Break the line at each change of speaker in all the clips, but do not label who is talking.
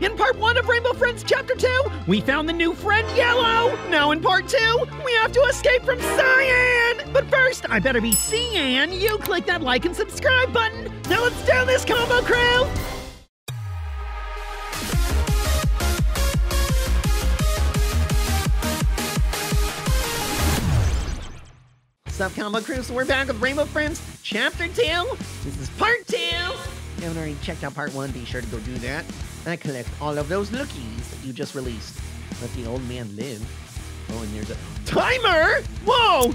In part one of Rainbow Friends Chapter 2, we found the new friend Yellow. Now in part two, we have to escape from Cyan. But first, I better be Cyan. You click that like and subscribe button. Now let's do this, Combo Crew. What's up, Combo Crew? So we're back with Rainbow Friends Chapter 2. This is part 2. If you haven't already checked out part 1, be sure to go do that. And collect all of those lookies that you just released. Let the old man live. Oh, and there's a timer! Whoa!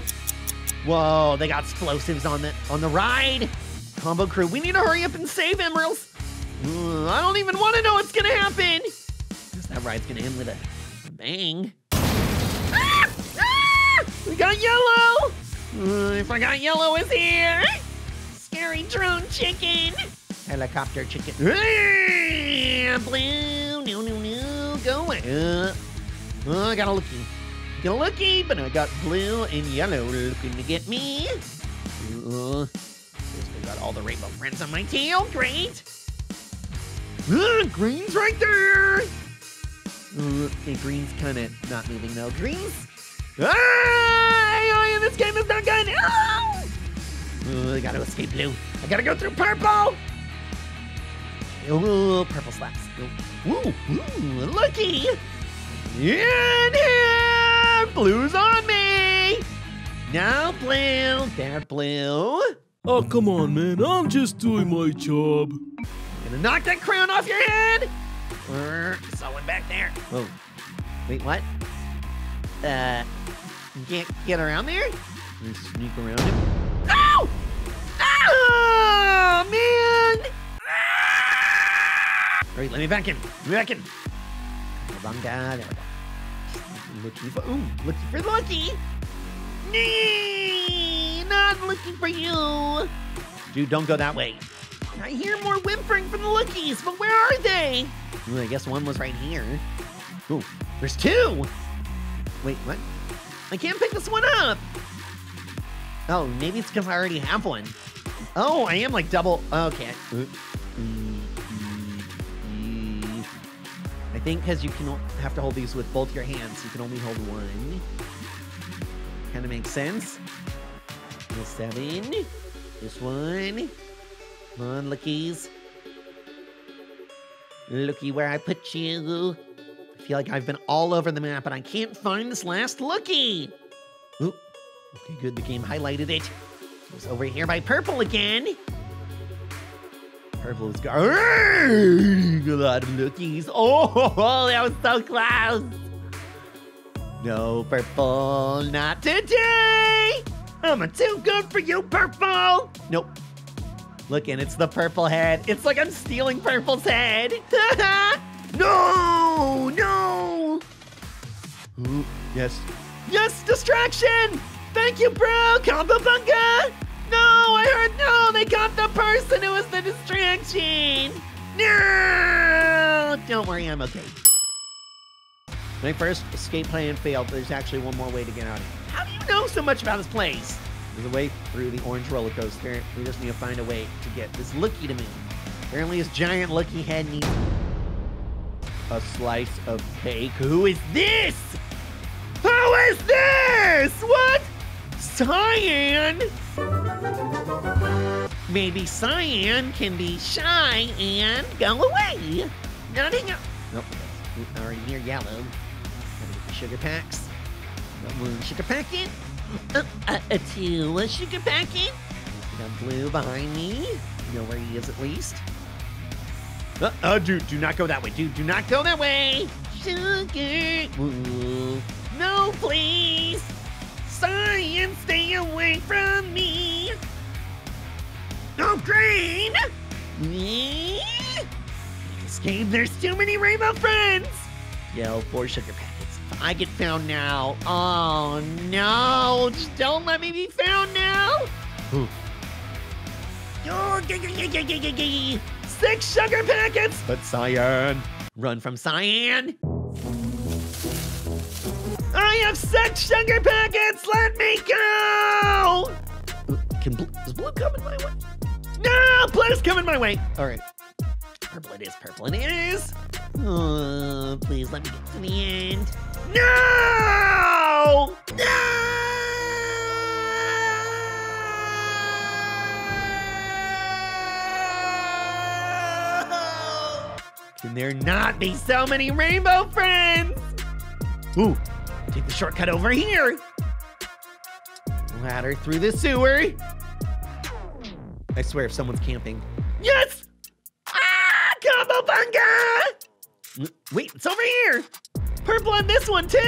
Whoa, they got explosives on the on the ride. Combo Crew, we need to hurry up and save Emeralds. I don't even want to know what's gonna happen. Guess that ride's gonna end with a, bang. Ah! Ah! We got yellow! Uh, I forgot yellow is here! Scary drone chicken! Helicopter chicken. Ah, Blue! No, no, no! Go away! Uh, oh, I got a lookie. Got a lookie, but I got blue and yellow looking to get me. Uh, I got all the rainbow friends on my tail. Great! Uh, green's right there! Uh, okay, green's kind of not moving though. Green's Ah! Oh, this game is not good. Oh, I gotta escape blue. I gotta go through purple. Oh, purple slaps. Ooh, ooh, looky. In here, blue's on me. Now blue, there blue.
Oh, come on, man. I'm just doing my job.
Gonna knock that crown off your head. Er, someone back there. Oh, wait, what? Uh, you can't get around there? Let me sneak around him. Ow! Oh, man! Right, let me back in. Let me back in. Bunga, there we go. Looking for, ooh, looking for Lucky. Nee, not looking for you. Dude, don't go that way. I hear more whimpering from the Lookies, but where are they? Ooh, I guess one was right here. Ooh, there's two. Wait, what? I can't pick this one up. Oh, maybe it's because I already have one. Oh, I am like double. Okay. Think because you can have to hold these with both your hands, you can only hold one. Kind of makes sense. This seven. This one. Come on, lookies. Looky where I put you. I feel like I've been all over the map, and I can't find this last lookie. Ooh. Okay, good. The game highlighted it. It's over here by purple again. Purple is got a lot of lookies. Oh, that was so close. No, purple, not today. I'm too good for you, purple. Nope. Look, and it's the purple head. It's like I'm stealing purple's head. no, no. Ooh, yes. Yes, distraction. Thank you, bro. Combo bunga. No, I heard no. They got the person who was the distraction. No. Don't worry, I'm okay. My first escape plan failed. There's actually one more way to get out of here. How do you know so much about this place? There's a way through the orange roller coaster. We just need to find a way to get this lookie to me. Apparently, his giant lookie head needs a slice of cake. Who is this? Who is this? What? Cyan? Maybe Cyan can be shy and go away. Nothing else. Nope. We're already near yellow. Gotta get the sugar packs. Got one sugar packet. Uh, uh, uh, two sugar packet. Got blue behind me. Know where he is at least. Uh, uh, dude, do not go that way. Dude, do not go that way. Sugar. Ooh. No, please. Oh, green. Escape. There's too many rainbow friends. Yo, four sugar packets. If I get found now. Oh, no. Just don't let me be found now. Ooh. Oh, Six sugar packets. But Cyan. Run from Cyan. I have six sugar packets! Let me go! Can blue, is blue coming my way? No! Blue's coming my way! Alright. Purple it is, purple it is! Oh, Please let me get to the end. No! No! Can there not be so many rainbow friends? Ooh, take the shortcut over here. Ladder through the sewer. I swear if someone's camping. Yes! Ah! Combo bunga! Wait, it's over here! Purple on this one too!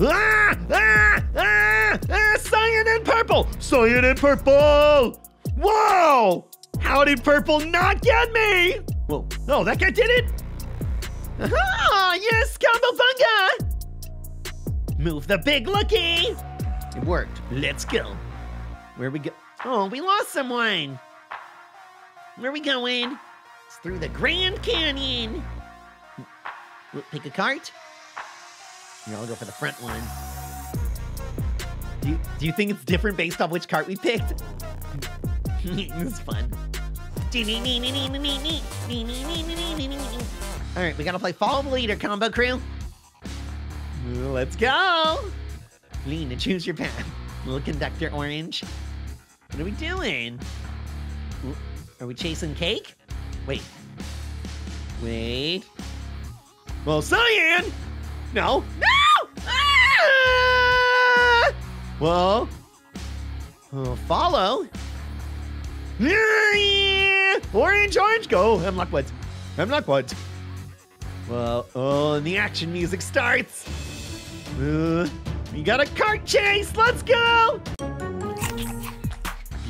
Ah! Ah! Ah! Ah! Cyan and purple! Cyan and purple! Whoa! How did purple not get me? Whoa, no, that guy did it! Aha! Yes, combo bunga! Move the big looky! It worked. Let's go. Where we go? Oh, we lost someone. Where are we going? It's through the Grand Canyon. Pick a cart. Here, I'll go for the front one. Do you, do you think it's different based on which cart we picked? it's fun. All right, we gotta play follow the leader combo crew. Let's go. Lean and choose your path. Little conductor orange. What are we doing? Are we chasing cake? Wait. Wait. Well, cyan! No. No! Ah! Well. Oh, follow. Orange, orange, go. Hemlock Woods. Hemlock Woods. Well, oh, and the action music starts. Uh, we got a cart chase. Let's go.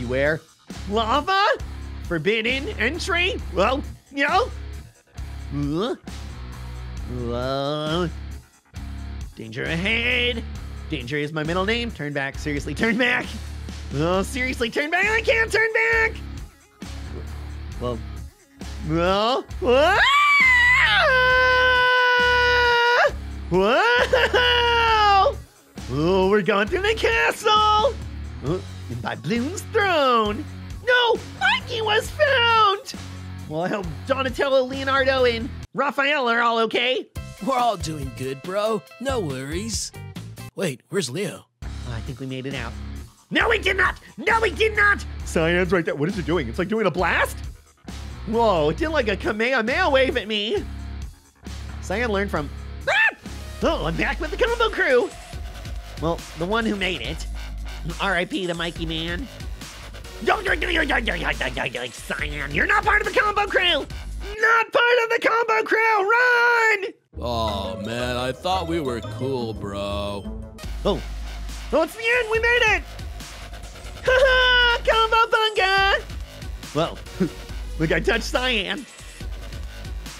Beware. Lava? Forbidden entry? Well, you know. Uh, danger ahead. Danger is my middle name. Turn back. Seriously, turn back. Oh, seriously, turn back. I can't turn back. Well, well. Ah! Wow! Oh, we're going through the castle! Oh, and by Bloon's throne! No! Mikey was found! Well, I hope Donatello, Leonardo, and Raphael are all okay.
We're all doing good, bro. No worries. Wait, where's Leo?
I think we made it out. No, we did not! No, we did not! Cyan's right there. What is it doing? It's like doing a blast? Whoa, it did like a Kamehameha wave at me. Cyan learned from. Ah! Oh, I'm back with the combo crew. Well, the one who made it. R.I.P. to Mikey Man. Don't drink to your like cyan, you're not part of the combo crew! Not part of the combo crew! Run!
Oh man, I thought we were cool, bro.
Oh. Oh, it's the end! We made it! Haha! combo bunga! Well, look, I touched Cyan.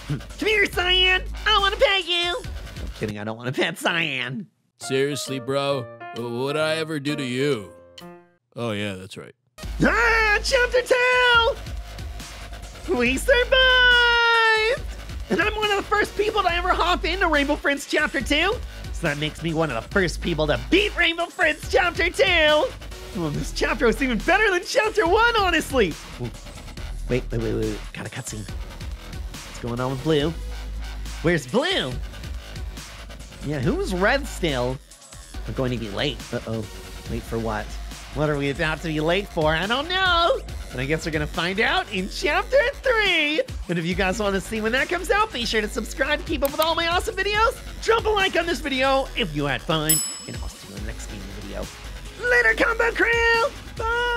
Come here, Cyan! I want to pet you! I'm kidding, I don't want to pet Cyan.
Seriously, bro? What did I ever do to you? Oh yeah, that's right.
Ah, chapter two! We survived! And I'm one of the first people to ever hop into Rainbow Friends Chapter 2. So that makes me one of the first people to beat Rainbow Friends Chapter 2. Oh, this chapter was even better than Chapter 1, honestly. Ooh. Wait, wait, wait, wait. Got a cutscene. What's going on with Blue? Where's Blue? Yeah, who's Red still? We're going to be late. Uh-oh. Late for what? What are we about to be late for? I don't know. But I guess we're going to find out in Chapter 3. And if you guys want to see when that comes out, be sure to subscribe to keep up with all my awesome videos. Drop a like on this video if you had fun. And I'll see you in the next gaming video. Later, Combo Crew! Bye!